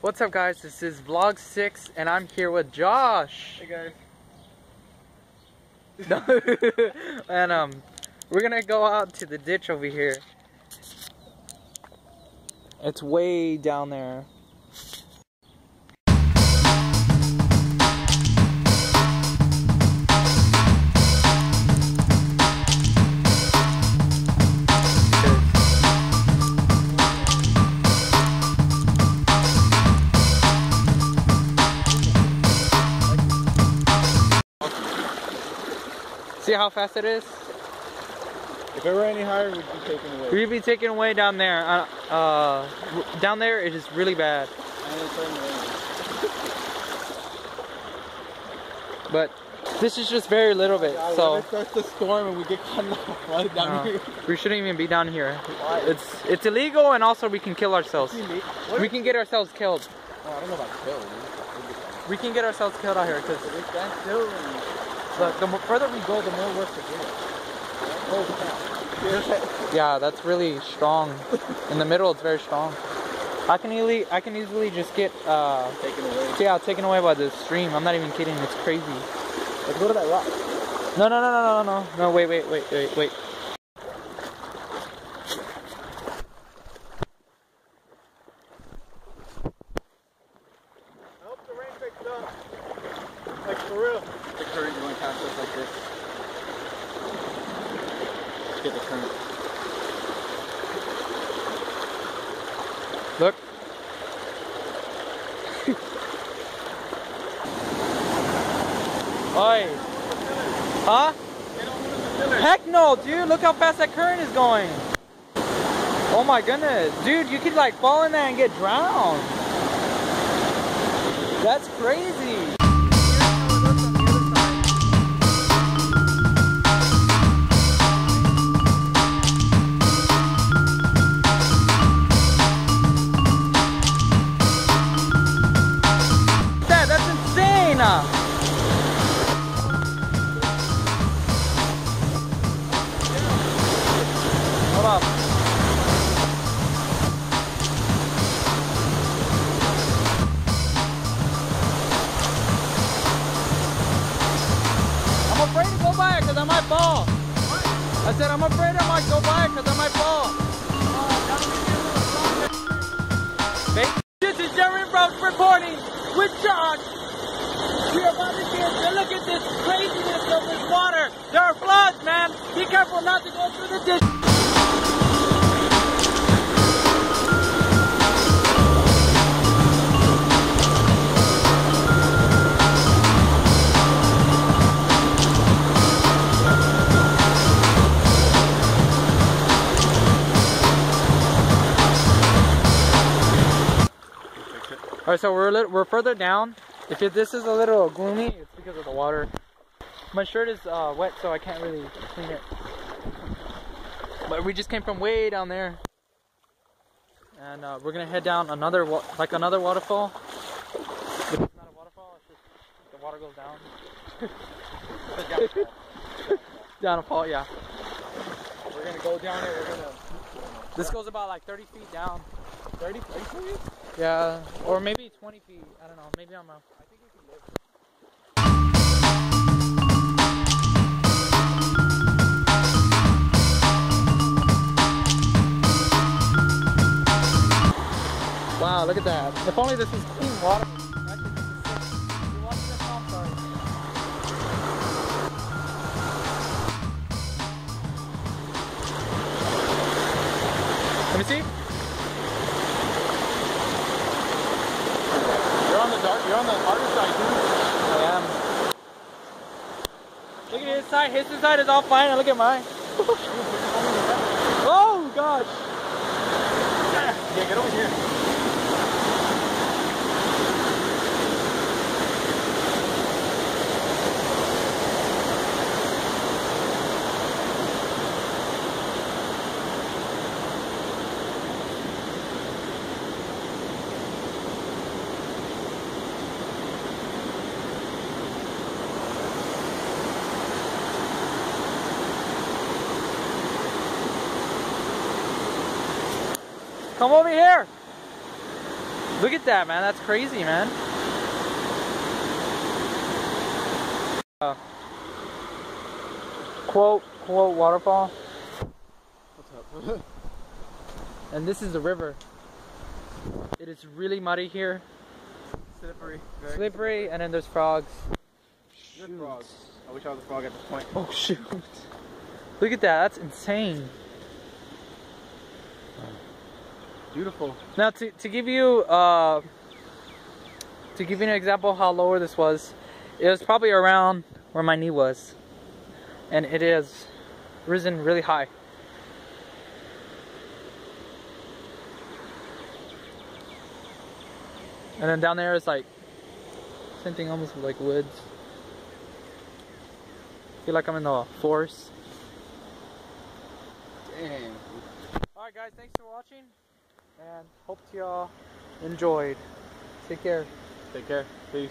What's up guys, this is vlog 6 and I'm here with Josh. Hey guys. and um, we're gonna go out to the ditch over here. It's way down there. See how fast it is? If it were any higher, we'd be taken away. We'd be taken away down there. Uh, uh, down there it is really bad. but this is just very little bit. God, so it starts to storm and we get cut off down uh, here. We shouldn't even be down here. Why? It's it's illegal and also we can kill ourselves. We can get ourselves killed. Oh, I don't know about kill. We can get ourselves killed out here because We stand still and the, the further we go, the more work do. Yeah, that's really strong. In the middle, it's very strong. I can easily, I can easily just get, uh, taken away. yeah, taken away by the stream. I'm not even kidding. It's crazy. Let's go to that rock. No, no, no, no, no, no, no. Wait, wait, wait, wait, wait. I hope the rain picks up. Like for real. The current going past us like this. Get the current. Look. Oi. Huh? Heck no, dude. Look how fast that current is going. Oh my goodness. Dude, you could like fall in there and get drowned. That's crazy. Might fall. I said I'm afraid I might go by because I might fall. This is Jerry Brown reporting with Josh. We are about to get to look at this craziness of this water. There are floods, man. Be careful not to go through the ditch. All right, so we're a little, we're further down. If it, this is a little gloomy, it's because of the water. My shirt is uh, wet, so I can't really clean it. But we just came from way down there, and uh, we're gonna head down another like another waterfall. It's not a waterfall. It's just the water goes down. It's a. Downfall, yeah. We're gonna go down it. We're gonna. This goes about like 30 feet down. 30 feet? Yeah, or maybe 20 feet. I don't know. Maybe I'm wrong. I think we can live. Wow, look at that. If only this was clean water. Let me see. You're on the dark. You're on the harder side, dude. I am. Look at his side. His side is all fine. and Look at mine. oh gosh. Yeah, get over here. Come over here. Look at that, man. That's crazy, man. Uh, quote, quote, waterfall. What's up? And this is the river. It is really muddy here, slippery. Very slippery, and then there's frogs. Good frog. I wish I was a frog at this point. Oh shoot! Look at that. That's insane. Beautiful. Now, to, to give you uh, to give you an example how lower this was, it was probably around where my knee was, and it has risen really high. And then down there is like same thing, almost like woods. feel like I'm in the forest. Dang. Alright guys, thanks for watching and hope y'all enjoyed. Take care. Take care. Peace.